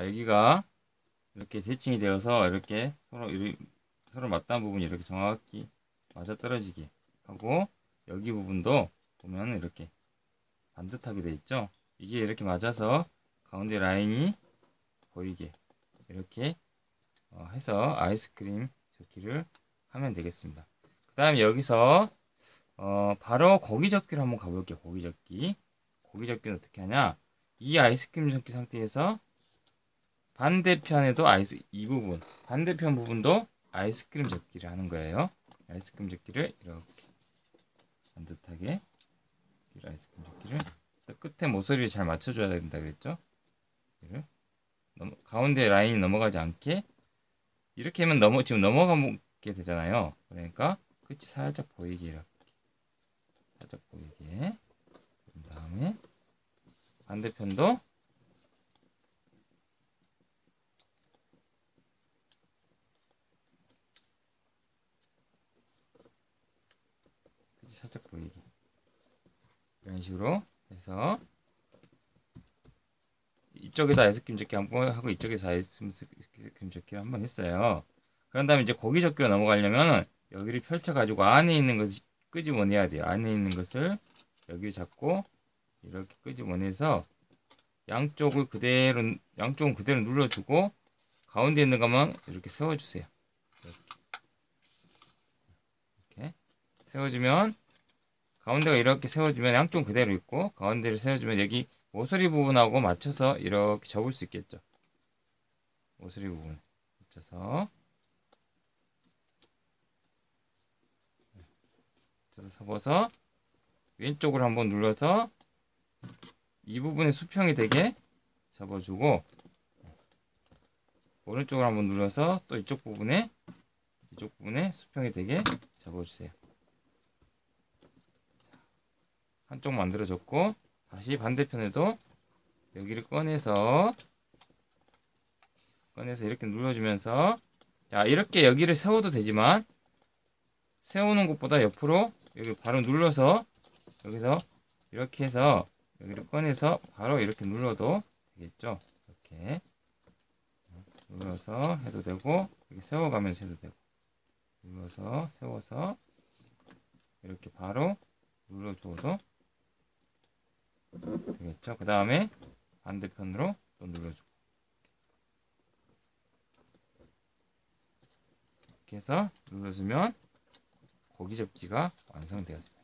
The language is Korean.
자, 여기가 이렇게 대칭이 되어서 이렇게 서로, 서로 맞닿은 부분이 이렇게 정확히 맞아 떨어지게 하고 여기 부분도 보면 이렇게 반듯하게 돼 있죠. 이게 이렇게 맞아서 가운데 라인이 보이게 이렇게 어, 해서 아이스크림 접기를 하면 되겠습니다. 그 다음에 여기서 어, 바로 고기 접기를 한번 가볼게요. 고기 접기. 고기 접기는 어떻게 하냐? 이 아이스크림 접기 상태에서 반대편에도 아이스 이 부분 반대편 부분도 아이스크림 접기를 하는 거예요. 아이스크림 접기를 이렇게 반듯하게 이 아이스크림 접기를 또 끝에 모서리를 잘 맞춰줘야 된다 그랬죠? 가운데 라인이 넘어가지 않게 이렇게 하면 넘어 지금 넘어가게 되잖아요. 그러니까 끝이 살짝 보이게 이렇게 살짝 보이게 그런 다음에 반대편도 끝이 살짝 보이게 이런 식으로 해서 이쪽에다 접기 한번 하고 아이스크림 접기를 한번 했어요. 그런 다음에 이제 고기 접기로 넘어가려면 여기를 펼쳐가지고 안에 있는 것을 끄집어내야 돼요. 안에 있는 것을 여기 잡고 이렇게 끄집어내서 양쪽을 그대로 양쪽은 그대로 눌러주고 가운데 있는 것만 이렇게 세워주세요. 이렇게, 이렇게 세워주면 가운데가 이렇게 세워주면 양쪽은 그대로 있고 가운데를 세워주면 여기 모서리 부분하고 맞춰서 이렇게 접을 수 있겠죠. 모서리 부분 맞춰서 맞춰서 접어서 왼쪽으로 한번 눌러서 이 부분의 수평이 되게 접어주고 오른쪽으로 한번 눌러서 또 이쪽 부분에 이쪽 부분에 수평이 되게 접어주세요. 한쪽 만들어졌고 다시 반대편에도 여기를 꺼내서 꺼내서 이렇게 눌러주면서 자 이렇게 여기를 세워도 되지만 세우는 것보다 옆으로 여기 바로 눌러서 여기서 이렇게 해서 여기를 꺼내서 바로 이렇게 눌러도 되겠죠? 이렇게. 눌러서 해도 되고 이렇게 세워가면서 해도 되고. 눌러서 세워서 이렇게 바로 눌러줘도 되겠죠. 그 다음에 반대편으로 또 눌러주고 이렇게 해서 눌러주면 고기 접기가 완성되었습니다.